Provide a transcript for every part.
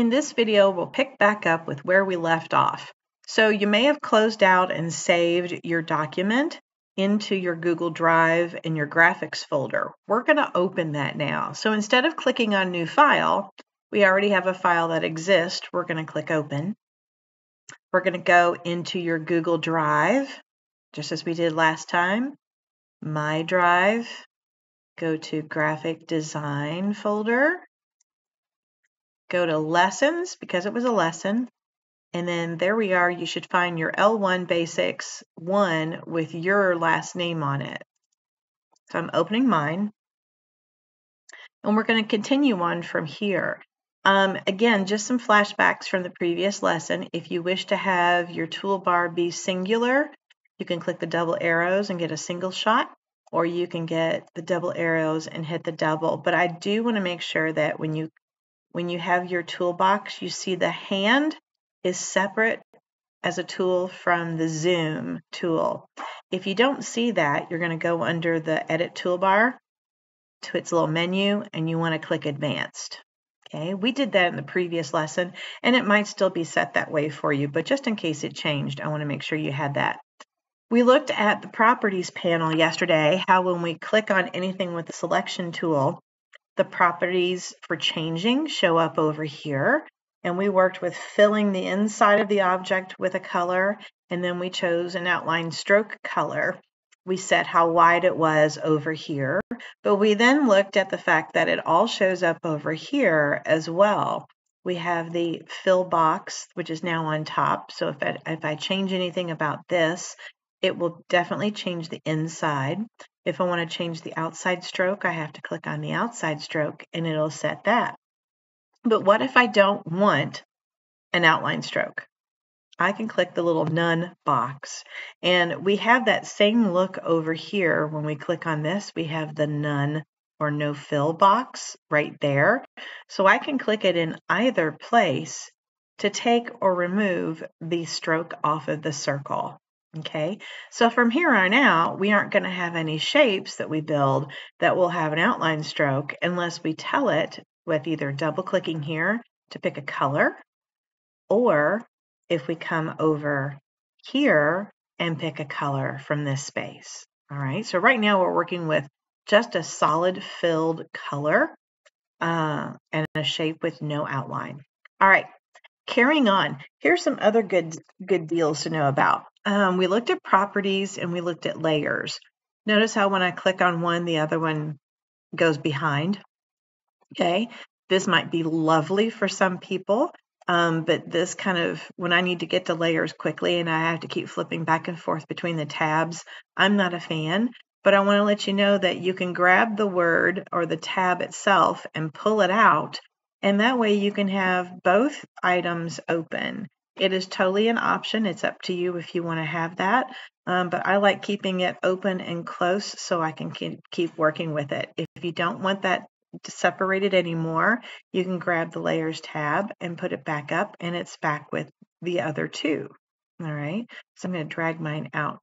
In this video, we'll pick back up with where we left off. So you may have closed out and saved your document into your Google Drive in your graphics folder. We're going to open that now. So instead of clicking on new file, we already have a file that exists. We're going to click open. We're going to go into your Google Drive, just as we did last time. My Drive, go to graphic design folder go to lessons because it was a lesson. And then there we are. You should find your L1 Basics 1 with your last name on it. So I'm opening mine. And we're going to continue on from here. Um, again, just some flashbacks from the previous lesson. If you wish to have your toolbar be singular, you can click the double arrows and get a single shot, or you can get the double arrows and hit the double. But I do want to make sure that when you when you have your toolbox, you see the hand is separate as a tool from the zoom tool. If you don't see that, you're going to go under the edit toolbar to its little menu and you want to click advanced. Okay, we did that in the previous lesson and it might still be set that way for you, but just in case it changed, I want to make sure you had that. We looked at the properties panel yesterday, how when we click on anything with the selection tool, the properties for changing show up over here. And we worked with filling the inside of the object with a color, and then we chose an outline stroke color. We set how wide it was over here, but we then looked at the fact that it all shows up over here as well. We have the fill box, which is now on top. So if I, if I change anything about this, it will definitely change the inside. If I want to change the outside stroke, I have to click on the outside stroke and it'll set that. But what if I don't want an outline stroke? I can click the little none box. And we have that same look over here. When we click on this, we have the none or no fill box right there. So I can click it in either place to take or remove the stroke off of the circle. Okay, so from here on out, we aren't going to have any shapes that we build that will have an outline stroke unless we tell it with either double clicking here to pick a color, or if we come over here and pick a color from this space. All right, so right now we're working with just a solid filled color uh, and a shape with no outline. All right, carrying on, here's some other good good deals to know about. Um, we looked at properties and we looked at layers. Notice how when I click on one, the other one goes behind. Okay, this might be lovely for some people, um, but this kind of, when I need to get to layers quickly and I have to keep flipping back and forth between the tabs, I'm not a fan. But I want to let you know that you can grab the word or the tab itself and pull it out. And that way you can have both items open. It is totally an option. It's up to you if you want to have that. Um, but I like keeping it open and close so I can keep working with it. If you don't want that separated anymore, you can grab the layers tab and put it back up and it's back with the other two. All right, so I'm going to drag mine out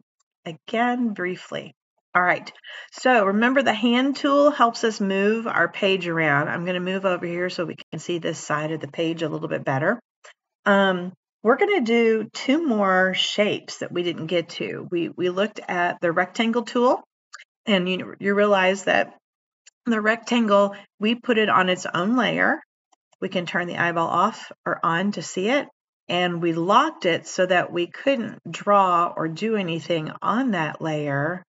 again briefly. All right, so remember the hand tool helps us move our page around. I'm going to move over here so we can see this side of the page a little bit better. Um, we're going to do two more shapes that we didn't get to. We, we looked at the rectangle tool, and you, you realize that the rectangle, we put it on its own layer. We can turn the eyeball off or on to see it. And we locked it so that we couldn't draw or do anything on that layer.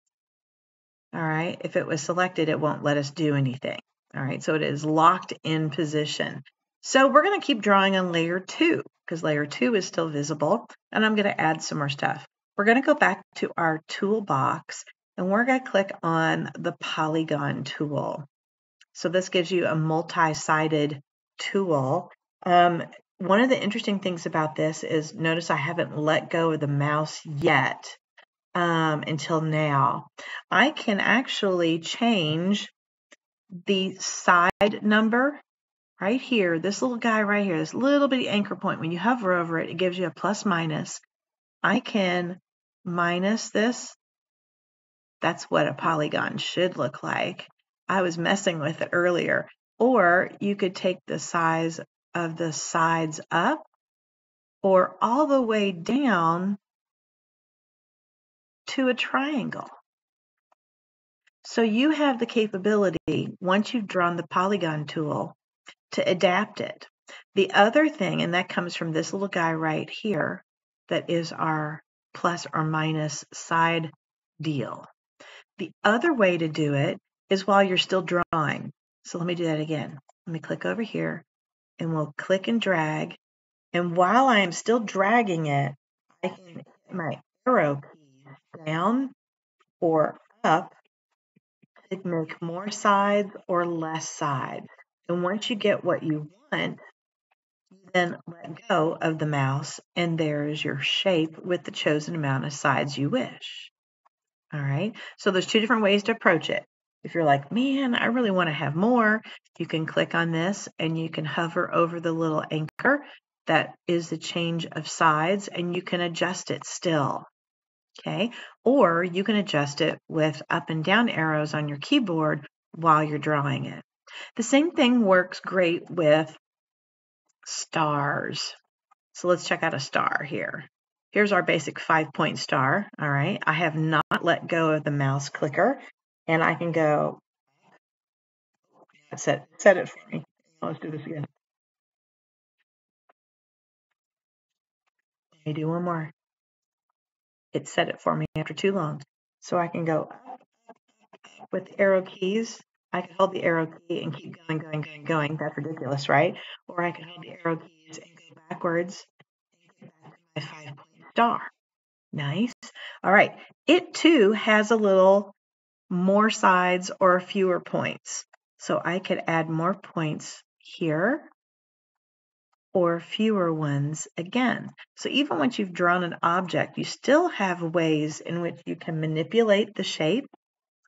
All right, if it was selected, it won't let us do anything. All right, so it is locked in position. So we're going to keep drawing on layer two because layer two is still visible. And I'm going to add some more stuff. We're going to go back to our toolbox and we're going to click on the polygon tool. So this gives you a multi-sided tool. Um, one of the interesting things about this is notice I haven't let go of the mouse yet um, until now. I can actually change the side number right here, this little guy right here, this little bitty anchor point, when you hover over it, it gives you a plus minus. I can minus this. That's what a polygon should look like. I was messing with it earlier. Or you could take the size of the sides up or all the way down to a triangle. So you have the capability, once you've drawn the polygon tool, to adapt it. The other thing, and that comes from this little guy right here, that is our plus or minus side deal. The other way to do it is while you're still drawing. So let me do that again. Let me click over here and we'll click and drag. And while I am still dragging it, I can hit my arrow down or up to make more sides or less sides. And once you get what you want, you then let go of the mouse and there's your shape with the chosen amount of sides you wish. All right, so there's two different ways to approach it. If you're like, man, I really want to have more, you can click on this and you can hover over the little anchor that is the change of sides and you can adjust it still okay? Or you can adjust it with up and down arrows on your keyboard while you're drawing it. The same thing works great with stars. So let's check out a star here. Here's our basic five point star. All right. I have not let go of the mouse clicker and I can go set, set it for me. Let's do this again. Let me do one more it set it for me after too long. So I can go with arrow keys. I could hold the arrow key and keep going, going, going, going. That's ridiculous, right? Or I could hold the arrow keys and go backwards and get back to my five point star. Nice. All right. It too has a little more sides or fewer points. So I could add more points here or fewer ones again. So even once you've drawn an object, you still have ways in which you can manipulate the shape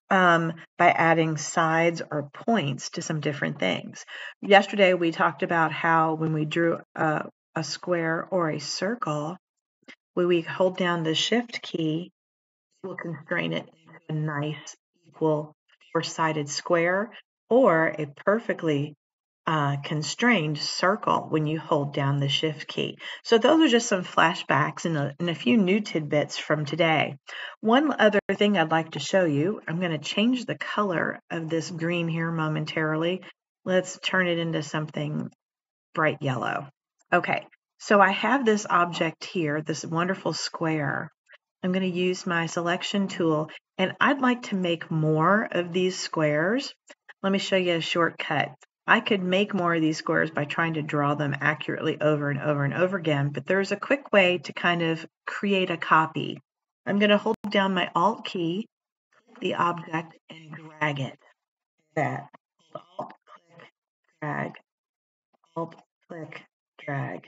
um, by adding sides or points to some different things. Yesterday we talked about how when we drew a, a square or a circle, when we hold down the shift key, it will constrain it into a nice equal four-sided square or a perfectly uh, constrained circle when you hold down the shift key. So those are just some flashbacks and a, and a few new tidbits from today. One other thing I'd like to show you, I'm going to change the color of this green here momentarily. Let's turn it into something bright yellow. Okay, so I have this object here, this wonderful square. I'm going to use my selection tool and I'd like to make more of these squares. Let me show you a shortcut. I could make more of these squares by trying to draw them accurately over and over and over again, but there's a quick way to kind of create a copy. I'm going to hold down my Alt key, click the object, and drag it. That. Alt, click, drag. Alt, click, drag.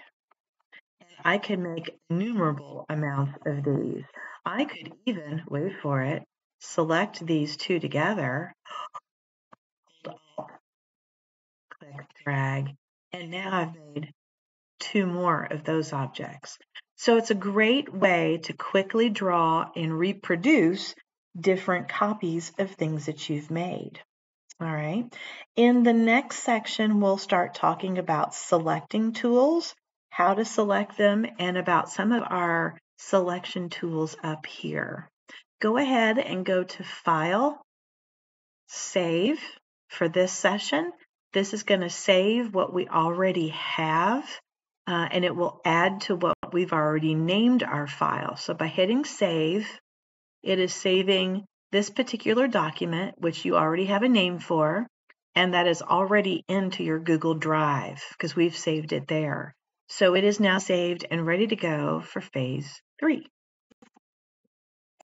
And I can make innumerable amounts of these. I could even, wait for it, select these two together click, drag, and now I've made two more of those objects. So it's a great way to quickly draw and reproduce different copies of things that you've made. All right. In the next section, we'll start talking about selecting tools, how to select them, and about some of our selection tools up here. Go ahead and go to File, Save for this session, this is going to save what we already have uh, and it will add to what we've already named our file. So by hitting save, it is saving this particular document, which you already have a name for, and that is already into your Google Drive because we've saved it there. So it is now saved and ready to go for phase three.